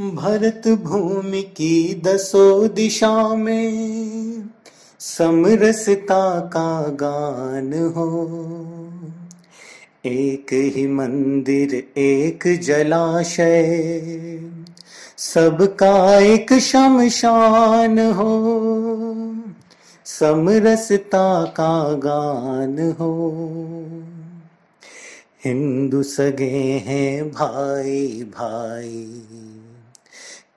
भरत भूमि की दसो दिशा में समरसता का गान हो। एक ही मंदिर, एक जलाशय, सबका एक शमशान हो। समरसता का गान हो। हिंदू सगे हैं भाई भाई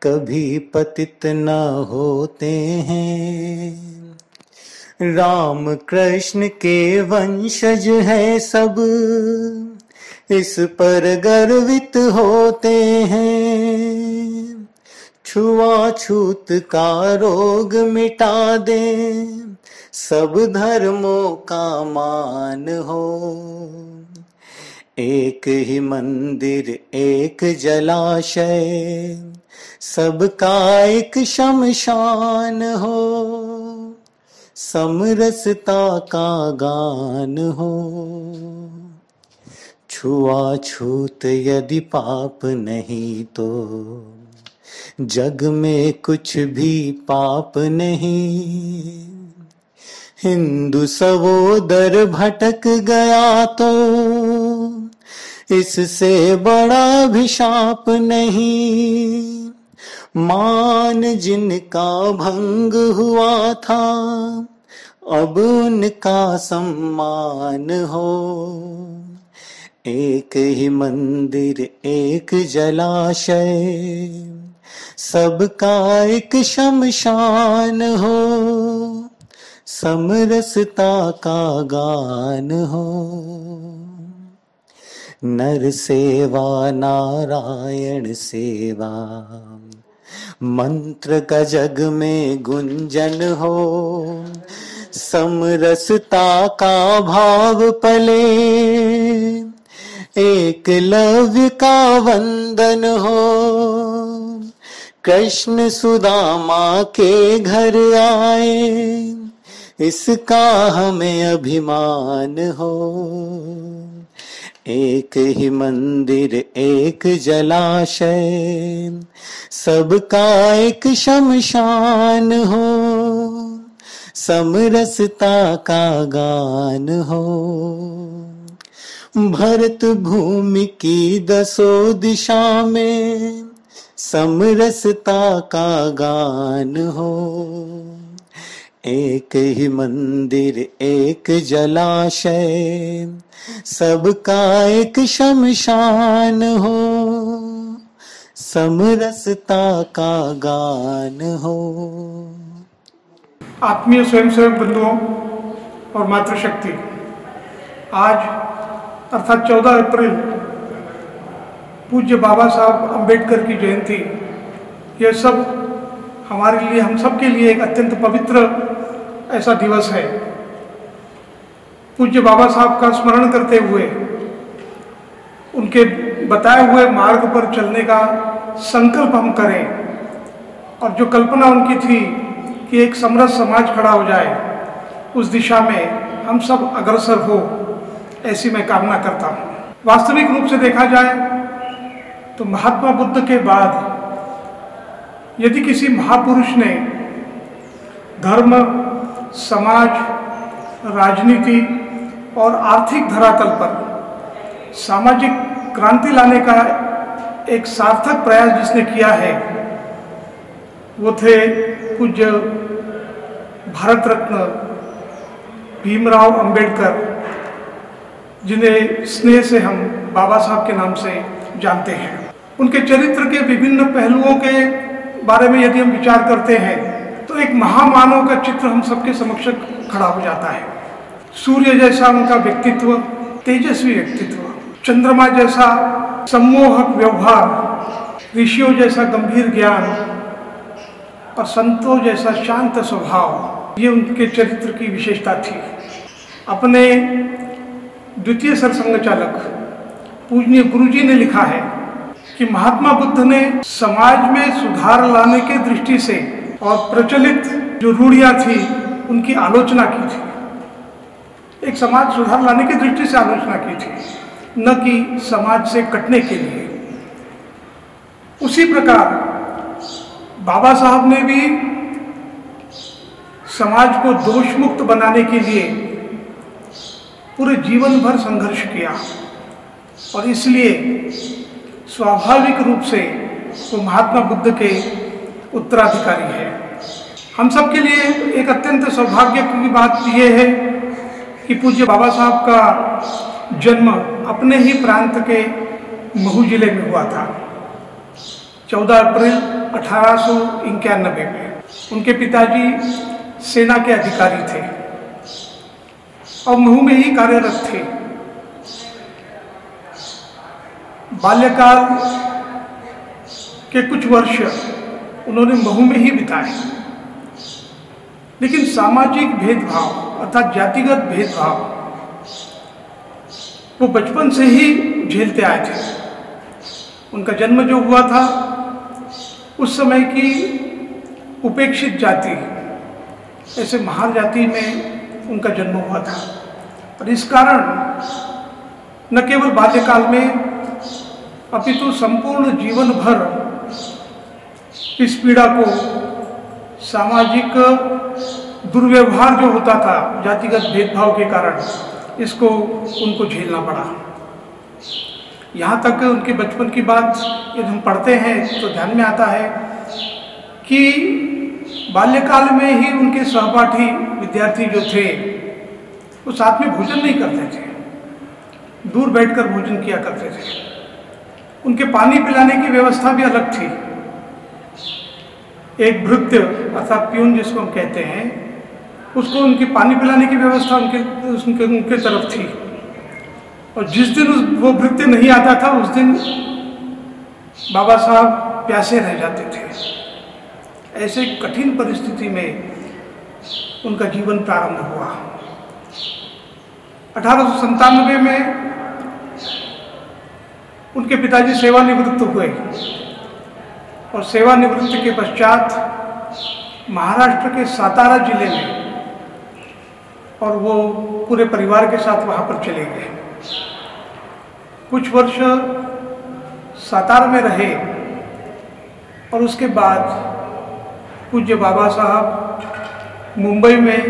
कभी पतित न होते हैं। राम कृष्ण के वंशज है सब, इस पर गर्वित होते हैं। छुआछूत का रोग मिटा दे, सब धर्मों का मान हो। एक ही मंदिर, एक जलाशय, सबका एक शमशान हो। समरसता का गान हो। छुआछूत यदि पाप नहीं तो जग में कुछ भी पाप नहीं। हिंदू सवोदर भटक गया तो इससे बड़ा अभिशाप नहीं। मान जिनका भंग हुआ था, अब उनका सम्मान हो। एक ही मंदिर, एक जलाशय, सबका एक शमशान हो। समरसता का गान हो। नर सेवा नारायण सेवा। मंत्र का जग में गुंजन हो, समरसता का भाव पले। एक लव्य का वंदन हो, कृष्ण सुदामा के घर आए। इसका हमें अभिमान हो। एक ही मंदिर, एक जलाशय, सबका एक शमशान हो, समरसता का गान हो। भरत भूमि की दसो दिशा में समरसता का गान हो। एक ही मंदिर, एक जलाशय, सबका एक शमशान हो। समरसता का गान हो। आत्मीय स्वयंसेवक बंधुओं और मातृशक्ति, आज अर्थात 14 अप्रैल, पूज्य बाबा साहब अंबेडकर की जयंती, यह सब हमारे लिए, हम सब के लिए एक अत्यंत पवित्र ऐसा दिवस है। पूज्य बाबा साहब का स्मरण करते हुए, उनके बताए हुए मार्ग पर चलने का संकल्प हम करें और जो कल्पना उनकी थी कि एक समरस समाज खड़ा हो जाए, उस दिशा में हम सब अग्रसर हो, ऐसी मैं कामना करता हूँ। वास्तविक रूप से देखा जाए तो महात्मा बुद्ध के बाद यदि किसी महापुरुष ने धर्म समाज, राजनीति और आर्थिक धरातल पर सामाजिक क्रांति लाने का एक सार्थक प्रयास जिसने किया है, वो थे पूज्य भारत रत्न भीमराव अंबेडकर, जिन्हें स्नेह से हम बाबा साहब के नाम से जानते हैं। उनके चरित्र के विभिन्न पहलुओं के बारे में यदि हम विचार करते हैं तो एक महामानव का चित्र हम सबके समक्ष खड़ा हो जाता है। सूर्य जैसा उनका व्यक्तित्व, तेजस्वी व्यक्तित्व, चंद्रमा जैसा सम्मोहक व्यवहार, ऋषियों जैसा गंभीर ज्ञान और संतों जैसा शांत स्वभाव, ये उनके चरित्र की विशेषता थी। अपने द्वितीय सरसंघ चालक पूजनीय गुरुजी ने लिखा है कि महात्मा बुद्ध ने समाज में सुधार लाने के दृष्टि से और प्रचलित जो रूढ़ियाँ थी, उनकी आलोचना की थी। एक समाज सुधार लाने की दृष्टि से आलोचना की थी, न कि समाज से कटने के लिए। उसी प्रकार, बाबा साहब ने भी समाज को दोष मुक्त बनाने के लिए पूरे जीवन भर संघर्ष किया, और इसलिए स्वाभाविक रूप से वो महात्मा बुद्ध के उत्तराधिकारी है। हम सब के लिए एक अत्यंत सौभाग्य की बात यह है कि पूज्य बाबा साहब का जन्म अपने ही प्रांत के महू ज़िले में हुआ था। 14 अप्रैल अठारह सौ इक्यानबे में उनके पिताजी सेना के अधिकारी थे और महू में ही कार्यरत थे। बाल्यकाल के कुछ वर्ष उन्होंने महू में ही बिताए। लेकिन सामाजिक भेदभाव अर्थात जातिगत भेदभाव वो बचपन से ही झेलते आए थे। उनका जन्म जो हुआ था, उस समय की उपेक्षित जाति, ऐसे महार जाति में उनका जन्म हुआ था। और इस कारण न केवल बाल्यकाल में, अपितु संपूर्ण जीवन भर इस पीड़ा को सामाजिक दुर्व्यवहार जो होता था, जातिगत भेदभाव के कारण, इसको उनको झेलना पड़ा। यहाँ तक उनके बचपन की बात यदि हम पढ़ते हैं तो ध्यान में आता है कि बाल्यकाल में ही उनके सहपाठी विद्यार्थी जो थे, वो साथ में भोजन नहीं करते थे। दूर बैठकर भोजन किया करते थे। उनके पानी पिलाने की व्यवस्था भी अलग थी। एक भृत्य अर्थात प्यून जिसको हम कहते हैं, उसको उनकी पानी पिलाने की व्यवस्था उनके उनके उनके तरफ़ थी। और जिस दिन उस, वो भृत्य नहीं आता था, उस दिन बाबा साहब प्यासे रह जाते थे। ऐसे कठिन परिस्थिति में उनका जीवन प्रारंभ हुआ। अठारह में उनके पिताजी सेवानिवृत्त हुए। और सेवानिवृत्ति के पश्चात महाराष्ट्र के सातारा ज़िले में और वो पूरे परिवार के साथ वहाँ पर चले गए। कुछ वर्ष सातारा में रहे और उसके बाद पूज्य बाबा साहब मुंबई में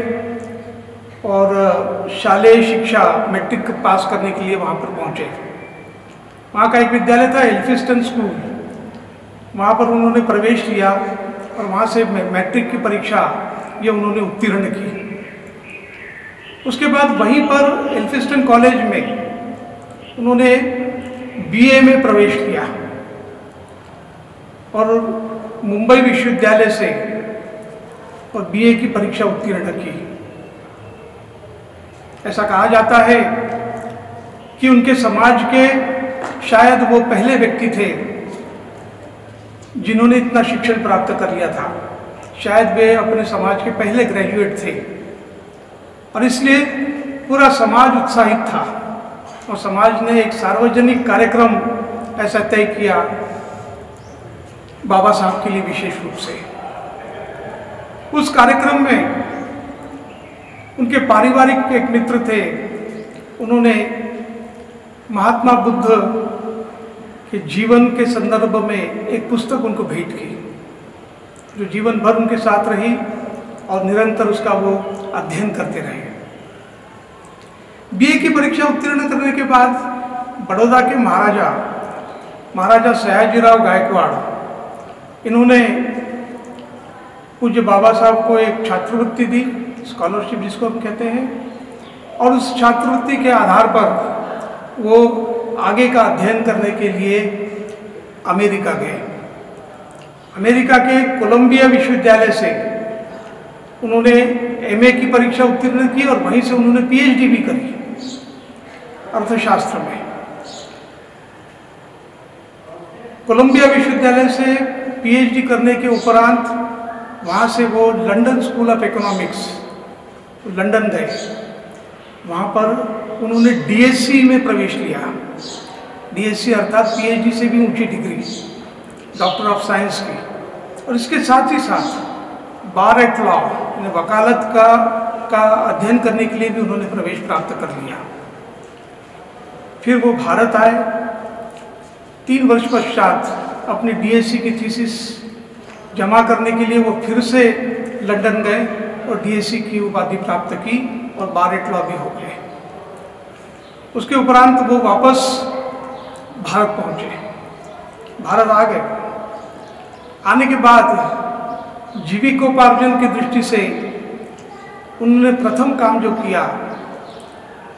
और शालेय शिक्षा मैट्रिक पास करने के लिए वहाँ पर पहुँचे। वहाँ का एक विद्यालय था एल्फिस्टन स्कूल। वहाँ पर उन्होंने प्रवेश लिया और वहाँ से मैट्रिक की परीक्षा ये उन्होंने उत्तीर्ण की। उसके बाद वहीं पर एल्फिस्टन कॉलेज में उन्होंने बीए में प्रवेश किया और मुंबई विश्वविद्यालय से और बीए की परीक्षा उत्तीर्ण की। ऐसा कहा जाता है कि उनके समाज के शायद वो पहले व्यक्ति थे जिन्होंने इतना शिक्षण प्राप्त कर लिया था। शायद वे अपने समाज के पहले ग्रेजुएट थे। और इसलिए पूरा समाज उत्साहित था और समाज ने एक सार्वजनिक कार्यक्रम ऐसा तय किया बाबा साहब के लिए विशेष रूप से। उस कार्यक्रम में उनके पारिवारिक एक मित्र थे। उन्होंने महात्मा बुद्ध के जीवन के संदर्भ में एक पुस्तक उनको भेंट की। जो जीवन भर उनके साथ रही और निरंतर उसका वो अध्ययन करते रहे। बीए की परीक्षा उत्तीर्ण करने के बाद बड़ौदा के महाराजा महाराजा सयाजीराव गायकवाड़, इन्होंने पूज्य बाबा साहब को एक छात्रवृत्ति दी स्कॉलरशिप जिसको हम कहते हैं, और उस छात्रवृत्ति के आधार पर वो आगे का अध्ययन करने के लिए अमेरिका गए। अमेरिका के कोलंबिया विश्वविद्यालय से उन्होंने एमए की परीक्षा उत्तीर्ण की और वहीं से उन्होंने पीएचडी भी करी अर्थशास्त्र में। कोलंबिया विश्वविद्यालय से पीएचडी करने के उपरांत वहाँ से वो London School of Economics, London गए। वहाँ पर उन्होंने डीएससी में प्रवेश लिया। डीएससी अर्थात पीएचडी से भी ऊँची डिग्री डॉक्टर ऑफ़ साइंस की। और इसके साथ ही साथ बार एक्ट लॉ वकालत का का अध्ययन करने के लिए भी उन्होंने प्रवेश प्राप्त कर लिया। फिर वो भारत आए। तीन वर्ष पश्चात अपनी डीएससी की थीसिस जमा करने के लिए वो फिर से लंदन गए और डीएससी की उपाधि प्राप्त की और बार बारेट लॉ भी हो गए। उसके उपरांत वो वापस भारत पहुँचे। भारत आ गए। आने के बाद जीविकोपार्जन की दृष्टि से उन्होंने प्रथम काम जो किया,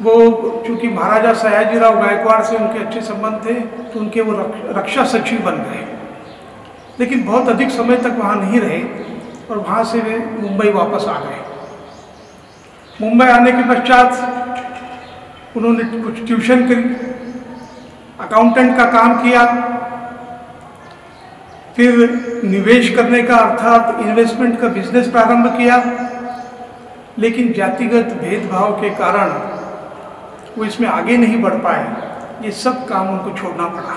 वो चूँकि महाराजा सयाजीराव गायकवाड़ से उनके अच्छे संबंध थे तो उनके वो रक्षा सचिव बन गए। लेकिन बहुत अधिक समय तक वहाँ नहीं रहे और वहाँ से वे मुंबई वापस आ गए। मुंबई आने के पश्चात उन्होंने कुछ ट्यूशन करी अकाउंटेंट का काम किया, फिर निवेश करने का अर्थात इन्वेस्टमेंट का बिज़नेस प्रारंभ किया, लेकिन जातिगत भेदभाव के कारण वो इसमें आगे नहीं बढ़ पाए। ये सब काम उनको छोड़ना पड़ा।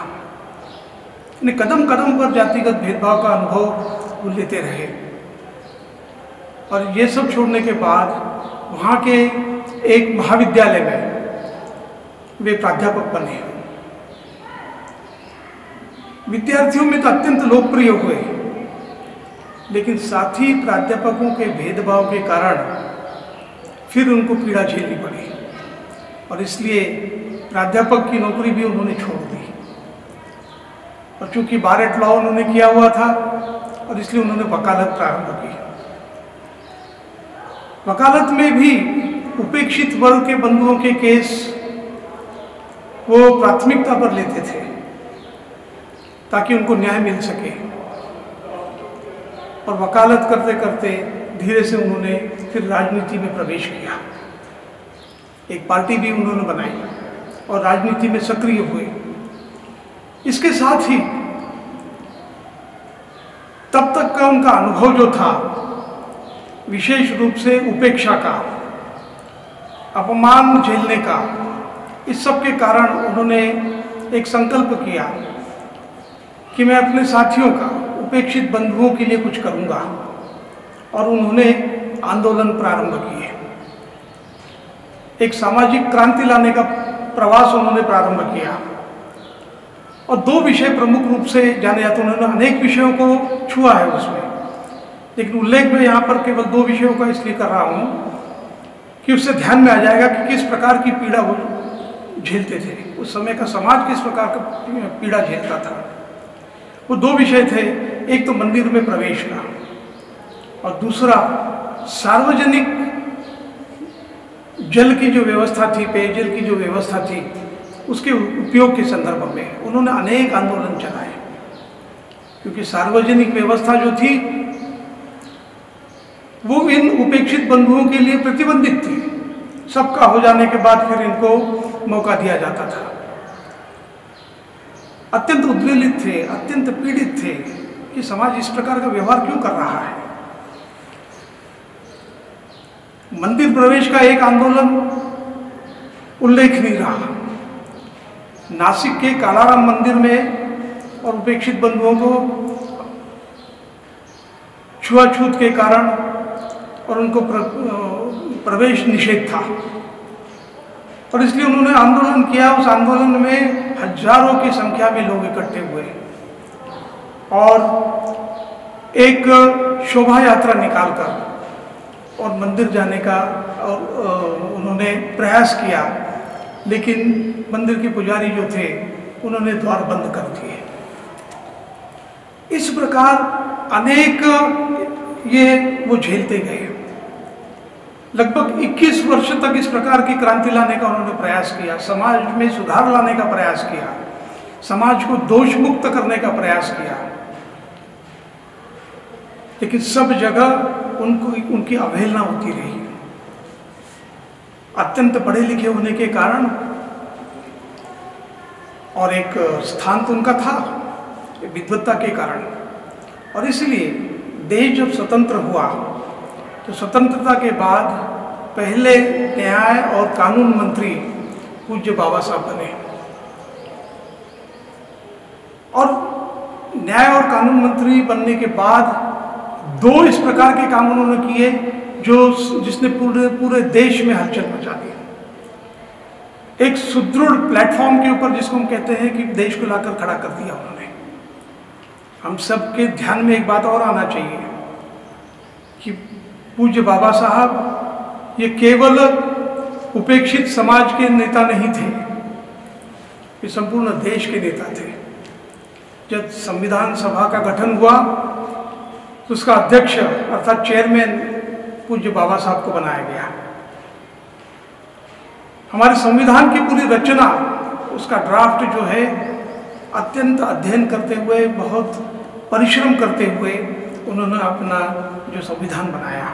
ने कदम कदम पर जातिगत भेदभाव का अनुभव वो लेते रहे। और ये सब छोड़ने के बाद वहाँ के एक महाविद्यालय में वे प्राध्यापक बने। विद्यार्थियों में तो अत्यंत लोकप्रिय हुए। लेकिन साथ ही प्राध्यापकों के भेदभाव के कारण फिर उनको पीड़ा झेलनी पड़ी। और इसलिए प्राध्यापक की नौकरी भी उन्होंने छोड़ दी। और चूँकि बारेट लॉ उन्होंने किया हुआ था, और इसलिए उन्होंने वकालत प्रारंभ की। वकालत में भी उपेक्षित वर्ग के बंधुओं के केस वो प्राथमिकता पर लेते थे, ताकि उनको न्याय मिल सके। और वकालत करते करते धीरे से उन्होंने फिर राजनीति में प्रवेश किया। एक पार्टी भी उन्होंने बनाई और राजनीति में सक्रिय हुए। इसके साथ ही तब तक का उनका अनुभव जो था, विशेष रूप से उपेक्षा का, अपमान झेलने का इस सब के कारण उन्होंने एक संकल्प किया कि मैं अपने साथियों का उपेक्षित बंधुओं के लिए कुछ करूँगा और उन्होंने आंदोलन प्रारंभ किए। एक सामाजिक क्रांति लाने का प्रवास उन्होंने प्रारंभ किया। और दो विषय प्रमुख रूप से जाने जाते उन्होंने अनेक विषयों को छुआ है उसमें। लेकिन उल्लेख में यहाँ पर केवल दो विषयों का इसलिए कर रहा हूँ कि उससे ध्यान में आ जाएगा कि किस प्रकार की पीड़ा झेलते थे। उस समय का समाज किस प्रकार का पीड़ा झेलता था? वो दो विषय थे। एक तो मंदिर में प्रवेश का और दूसरा सार्वजनिक जल की जो व्यवस्था थी, पेयजल की जो व्यवस्था थी, उसके उपयोग के संदर्भ में उन्होंने अनेक आंदोलन चलाए। क्योंकि सार्वजनिक व्यवस्था जो थी, वो इन उपेक्षित बंधुओं के लिए प्रतिबंधित थी। सबका हो जाने के बाद फिर इनको मौका दिया जाता था। अत्यंत उद्वेलित थे अत्यंत पीड़ित थे कि समाज इस प्रकार का व्यवहार क्यों कर रहा है? मंदिर प्रवेश का एक आंदोलन उल्लेखनीय रहा। नासिक के कालाराम मंदिर में और उपेक्षित बंधुओं को छुआछूत के कारण और उनको प्र, प्रवेश निषेध था। और इसलिए उन्होंने आंदोलन किया। उस आंदोलन में हज़ारों की संख्या में लोग इकट्ठे हुए। और एक शोभा यात्रा निकालकर और मंदिर जाने का, और उन्होंने प्रयास किया। लेकिन मंदिर के पुजारी जो थे, उन्होंने द्वार बंद कर दिए। इस प्रकार अनेक ये वो झेलते गए। लगभग 21 वर्ष तक इस प्रकार की क्रांति लाने का उन्होंने प्रयास किया। समाज में सुधार लाने का प्रयास किया। समाज को दोष मुक्त करने का प्रयास किया। लेकिन सब जगह उनको, उनकी अवहेलना होती रही। अत्यंत पढ़े लिखे होने के कारण और एक स्थान तो उनका था विद्वत्ता के कारण। और इसलिए देश जब स्वतंत्र हुआ तो स्वतंत्रता के बाद पहले न्याय और कानून मंत्री पूज्य बाबा साहब बने। और न्याय और कानून मंत्री बनने के बाद दो इस प्रकार के काम उन्होंने किए, जो जिसने पूरे पूरे देश में हलचल मचा दी। एक सुदृढ़ प्लेटफॉर्म के ऊपर जिसको हम कहते हैं कि देश को लाकर खड़ा कर दिया उन्होंने। हम सबके ध्यान में एक बात और आना चाहिए कि पूज्य बाबा साहब, ये केवल उपेक्षित समाज के नेता नहीं थे, ये संपूर्ण देश के नेता थे। जब संविधान सभा का गठन हुआ तो उसका अध्यक्ष अर्थात चेयरमैन पूज्य बाबा साहब को बनाया गया। हमारे संविधान की पूरी रचना, उसका ड्राफ्ट जो है, अत्यंत अध्ययन करते हुए, बहुत परिश्रम करते हुए उन्होंने अपना जो संविधान बनाया।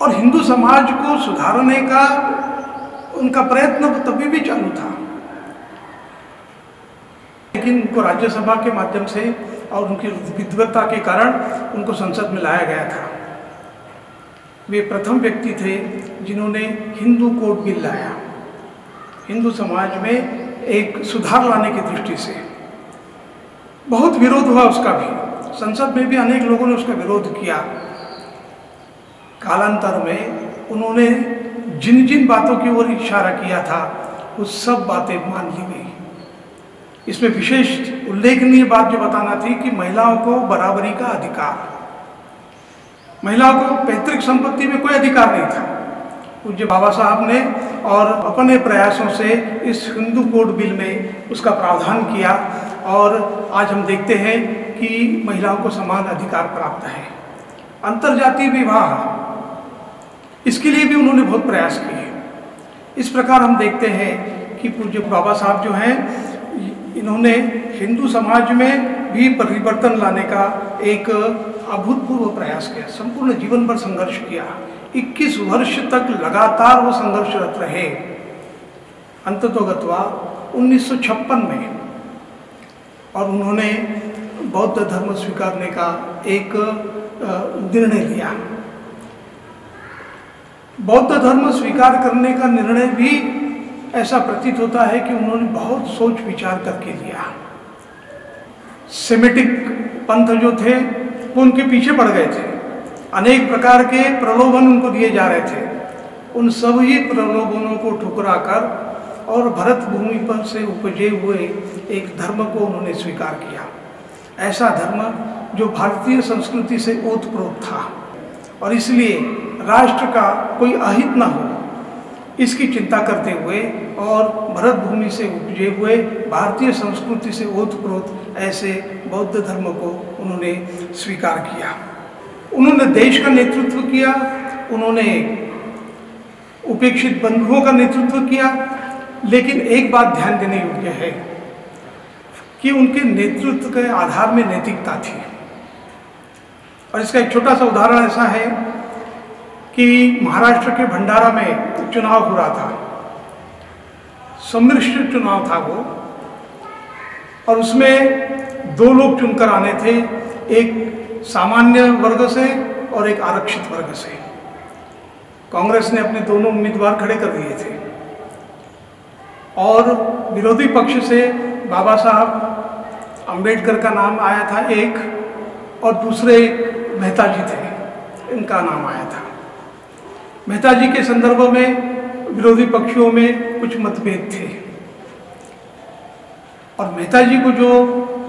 और हिंदू समाज को सुधारने का उनका प्रयत्न तभी भी चालू था। लेकिन उनको राज्यसभा के माध्यम से और उनकी विद्वत्ता के कारण उनको संसद में लाया गया था। वे प्रथम व्यक्ति थे जिन्होंने हिंदू कोड बिल लाया। हिंदू समाज में एक सुधार लाने की दृष्टि से। बहुत विरोध हुआ उसका भी। संसद में भी अनेक लोगों ने उसका विरोध किया। कालांतर में उन्होंने जिन जिन बातों की ओर इशारा किया था, वो सब बातें मान ली गई। इसमें विशेष उल्लेखनीय बात जो बताना थी कि महिलाओं को बराबरी का अधिकार। महिलाओं को पैतृक संपत्ति में कोई अधिकार नहीं था। पूज्य बाबा साहब ने और अपने प्रयासों से इस हिंदू कोड बिल में उसका प्रावधान किया और आज हम देखते हैं कि महिलाओं को समान अधिकार प्राप्त है। अंतर्जातीय विवाह इसके लिए भी उन्होंने बहुत प्रयास किए इस प्रकार हम देखते हैं कि पूज्य बाबा साहब जो हैं, इन्होंने हिंदू समाज में भी परिवर्तन लाने का एक अभूतपूर्व प्रयास किया, संपूर्ण जीवन भर संघर्ष किया। 21 वर्ष तक लगातार वो संघर्षरत रहे। अंततोगत्वा 1956 में, और उन्होंने बौद्ध धर्म स्वीकारने का एक निर्णय लिया। बौद्ध धर्म स्वीकार करने का निर्णय भी ऐसा प्रतीत होता है कि उन्होंने बहुत सोच विचार करके लिया। सेमेटिक पंथ जो थे, वो उनके पीछे पड़ गए थे। अनेक प्रकार के प्रलोभन उनको दिए जा रहे थे। उन सभी प्रलोभनों को ठुकरा कर और भरत भूमि पर से उपजे हुए एक धर्म को उन्होंने स्वीकार किया। ऐसा धर्म जो भारतीय संस्कृति से ओतप्रोत था। और इसलिए राष्ट्र का कोई अहित न हो। इसकी चिंता करते हुए और भरत भूमि से उपजे हुए भारतीय संस्कृति से ओतप्रोत ऐसे बौद्ध धर्म को उन्होंने स्वीकार किया। उन्होंने देश का नेतृत्व किया, उन्होंने उपेक्षित बंधुओं का नेतृत्व किया, लेकिन एक बात ध्यान देने योग्य है कि उनके नेतृत्व के आधार में नैतिकता थी। और इसका एक छोटा सा उदाहरण ऐसा है कि महाराष्ट्र के भंडारा में चुनाव हो रहा था। सम्मिश्र चुनाव था वो। और उसमें दो लोग चुनकर आने थे, एक सामान्य वर्ग से और एक आरक्षित वर्ग से। कांग्रेस ने अपने दोनों उम्मीदवार खड़े कर दिए थे। और विरोधी पक्ष से बाबा साहब अंबेडकर का नाम आया था एक, और दूसरे मेहता जी थे, इनका नाम आया था। मेहता जी के संदर्भ में विरोधी पक्षियों में कुछ मतभेद थे। और मेहता जी को जो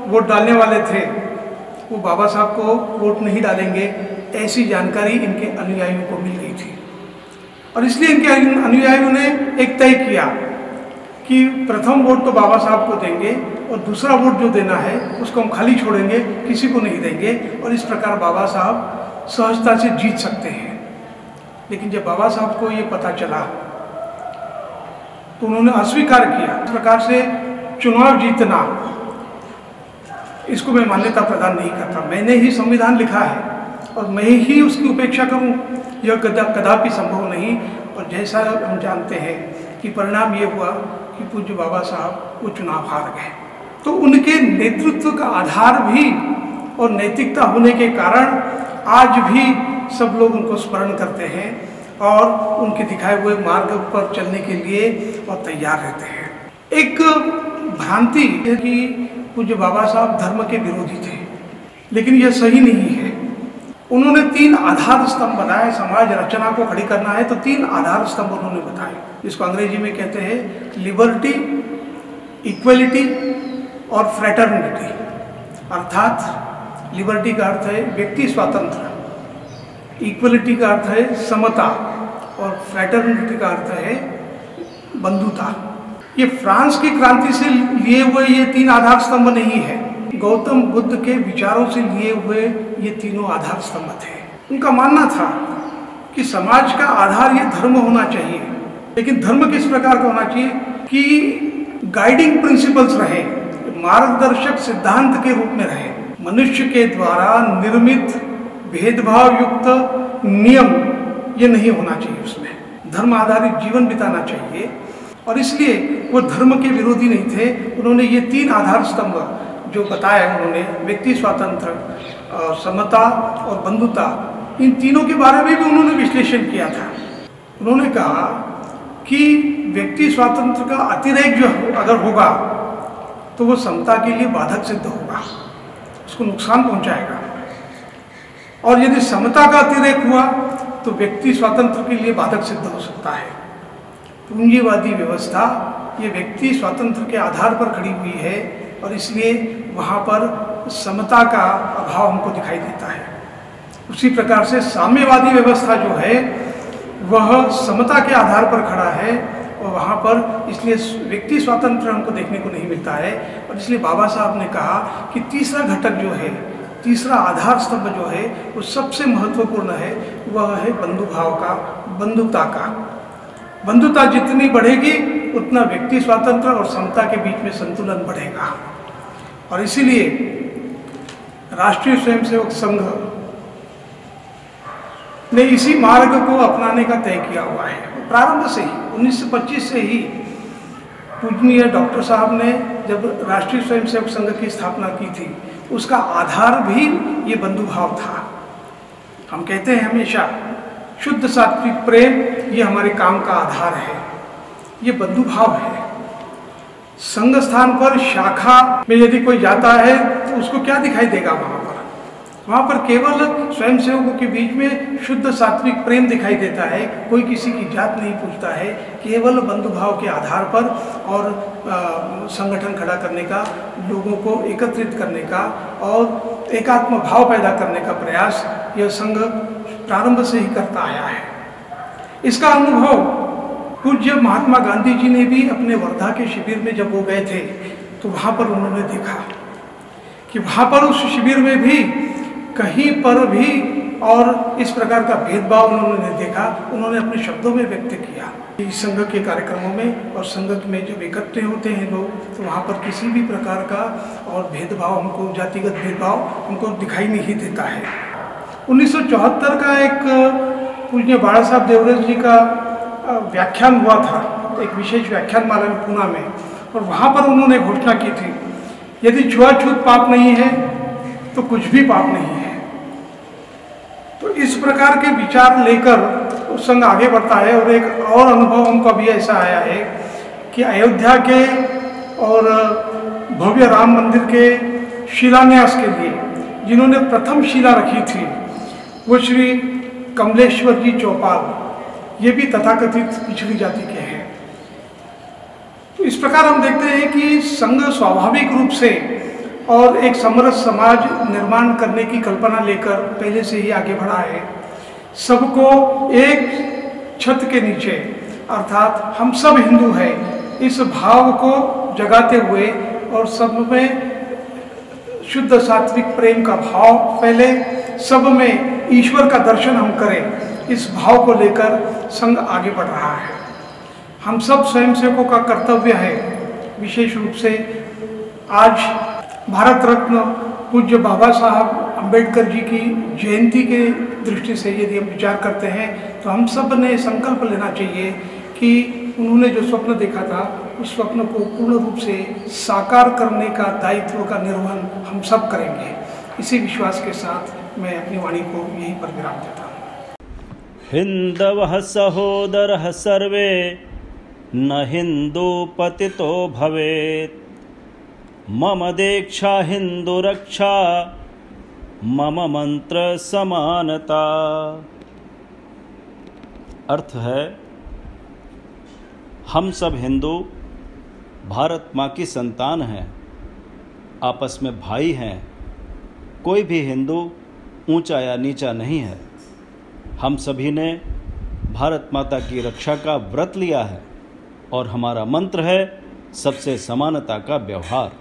वोट डालने वाले थे, वो बाबा साहब को वोट नहीं डालेंगे ऐसी जानकारी इनके अनुयायियों को मिल गई थी। और इसलिए इनके अनुयायियों ने एक तय किया कि प्रथम वोट तो बाबा साहब को देंगे और दूसरा वोट जो देना है, उसको हम खाली छोड़ेंगे, किसी को नहीं देंगे और इस प्रकार बाबा साहब सहजता से जीत सकते हैं। लेकिन जब बाबा साहब को ये पता चला तो उन्होंने अस्वीकार किया। इस प्रकार से चुनाव जीतना, इसको मैं मान्यता प्रदान नहीं करता। मैंने ही संविधान लिखा है और मैं ही उसकी उपेक्षा करूँ। यह कदा, कदापि संभव नहीं। और जैसा हम जानते हैं कि परिणाम ये हुआ कि पूज्य बाबा साहब वो चुनाव हार गए। तो उनके नेतृत्व का आधार भी और नैतिकता होने के कारण आज भी सब लोग उनको स्मरण करते हैं और उनके दिखाए हुए मार्ग पर चलने के लिए और तैयार रहते हैं। एक भ्रांति है कि पूज्य बाबा साहब धर्म के विरोधी थे, लेकिन यह सही नहीं है। उन्होंने तीन आधार स्तंभ बनाए, समाज रचना को खड़ी करना है तो तीन आधार स्तंभ उन्होंने बताए। जिसको अंग्रेज़ी में कहते हैं लिबर्टी, इक्वलिटी और फ्रेटर्निटी, अर्थात लिबर्टी का अर्थ है व्यक्ति स्वातंत्र, इक्वलिटी का अर्थ है समता, और फ्रेटर्निटी का अर्थ है बंधुता। ये फ्रांस की क्रांति से लिए हुए ये तीन आधार स्तंभ नहीं है। गौतम बुद्ध के विचारों से लिए हुए ये तीनों आधार स्तंभ थे। उनका मानना था कि समाज का आधार ये धर्म होना चाहिए। लेकिन धर्म किस प्रकार का होना चाहिए? कि गाइडिंग प्रिंसिपल्स रहे, मार्गदर्शक सिद्धांत के रूप में रहे। मनुष्य के द्वारा निर्मित भेदभाव युक्त नियम, ये नहीं होना चाहिए उसमें। धर्म आधारित जीवन बिताना चाहिए। और इसलिए वो धर्म के विरोधी नहीं थे। उन्होंने ये तीन आधार स्तंभ जो बताया उन्होंने, व्यक्ति, स्वातंत्र समता और बंधुता, इन तीनों के बारे में भी उन्होंने विश्लेषण किया था। उन्होंने कहा कि व्यक्ति, स्वातंत्र का अतिरेक जो अगर होगा तो वो समता के लिए बाधक सिद्ध होगा। उसको नुकसान पहुंचाएगा। और यदि समता का अतिरेक हुआ तो व्यक्ति स्वातंत्र के लिए बाधक सिद्ध हो सकता है। पूंजीवादी व्यवस्था, ये व्यक्ति स्वातंत्र के आधार पर खड़ी हुई है और इसलिए वहाँ पर समता का अभाव हमको दिखाई देता है। उसी प्रकार से साम्यवादी व्यवस्था जो है, वह समता के आधार पर खड़ा है वहाँ पर इसलिए व्यक्ति स्वातंत्र हमको देखने को नहीं मिलता है। और इसलिए बाबा साहब ने कहा कि तीसरा घटक जो है, तीसरा आधार स्तंभ जो है, वो सबसे महत्वपूर्ण है, वह है बंधुभाव का, बंधुता का। बंधुता जितनी बढ़ेगी, उतना व्यक्ति स्वातंत्र और समता के बीच में संतुलन बढ़ेगा। और इसीलिए राष्ट्रीय स्वयंसेवक संघ ने इसी मार्ग को अपनाने का तय किया हुआ है। प्रारंभ से ही 1925 से ही पूजनीय डॉक्टर साहब ने जब राष्ट्रीय स्वयंसेवक संघ की स्थापना की थी, उसका आधार भी ये बंधुभाव था। हम कहते हैं हमेशा, शुद्ध सात्विक प्रेम ये हमारे काम का आधार है। ये बंधुभाव है। संघ स्थान पर शाखा में यदि कोई जाता है तो उसको क्या दिखाई देगा वहाँ पर? वहाँ पर केवल स्वयंसेवकों के बीच में शुद्ध सात्विक प्रेम दिखाई देता है। कोई किसी की जात नहीं पूछता है। केवल बंधुभाव के आधार पर और संगठन खड़ा करने का, लोगों को एकत्रित करने का और एकात्म भाव पैदा करने का प्रयास यह संघ प्रारंभ से ही करता आया है। इसका अनुभव पूज्य महात्मा गांधी जी ने भी अपने वर्धा के शिविर में जब वो गए थे तो वहाँ पर उन्होंने देखा कि वहाँ पर उस शिविर में भी कहीं पर भी और इस प्रकार का भेदभाव उन्होंने देखा, उन्होंने अपने शब्दों में व्यक्त किया। संघ के कार्यक्रमों में और संघ में जब इकट्ठे होते हैं लोग तो वहाँ पर किसी भी प्रकार का और भेदभाव हमको, जातिगत भेदभाव हमको दिखाई नहीं देता है। 1974 का एक पूज्य बाड़ा साहब देवरज जी का व्याख्यान हुआ था, एक विशेष व्याख्यान माला में, पूना में, और वहाँ पर उन्होंने घोषणा की थी, यदि छुआछूत पाप नहीं है तो कुछ भी पाप नहीं है। तो इस प्रकार के विचार लेकर वो संघ आगे बढ़ता है और एक और अनुभव हमको अभी ऐसा आया है कि अयोध्या के और भव्य राम मंदिर के शिलान्यास के लिए जिन्होंने प्रथम शिला रखी थी, वो श्री कमलेश्वर जी चौपाल, ये भी तथाकथित पिछड़ी जाति के हैं। तो इस प्रकार हम देखते हैं कि संघ स्वाभाविक रूप से और एक समरस समाज निर्माण करने की कल्पना लेकर पहले से ही आगे बढ़ा है। सबको एक छत के नीचे, अर्थात हम सब हिंदू हैं, इस भाव को जगाते हुए और सब में शुद्ध सात्विक प्रेम का भाव पहले सब में ईश्वर का दर्शन हम करें, इस भाव को लेकर संघ आगे बढ़ रहा है। हम सब स्वयंसेवकों का कर्तव्य है, विशेष रूप से आज भारत रत्न पूज्य बाबा साहब अंबेडकर जी की जयंती के दृष्टि से यदि हम विचार करते हैं तो हम सबने संकल्प लेना चाहिए कि उन्होंने जो स्वप्न देखा था, उस स्वप्न को पूर्ण रूप से साकार करने का दायित्व का निर्वहन हम सब करेंगे। इसी विश्वास के साथ मैं अपनी वाणी को यहीं पर विराम देता हूँ। हिंदव सहोदर सर्वे, न हिंदू पतितो भवेत। मम दीक्षा हिंदू रक्षा, मम मंत्र समानता। अर्थ है, हम सब हिंदू भारत माँ की संतान हैं, आपस में भाई हैं, कोई भी हिंदू ऊँचा या नीचा नहीं है। हम सभी ने भारत माता की रक्षा का व्रत लिया है और हमारा मंत्र है, सबसे समानता का व्यवहार।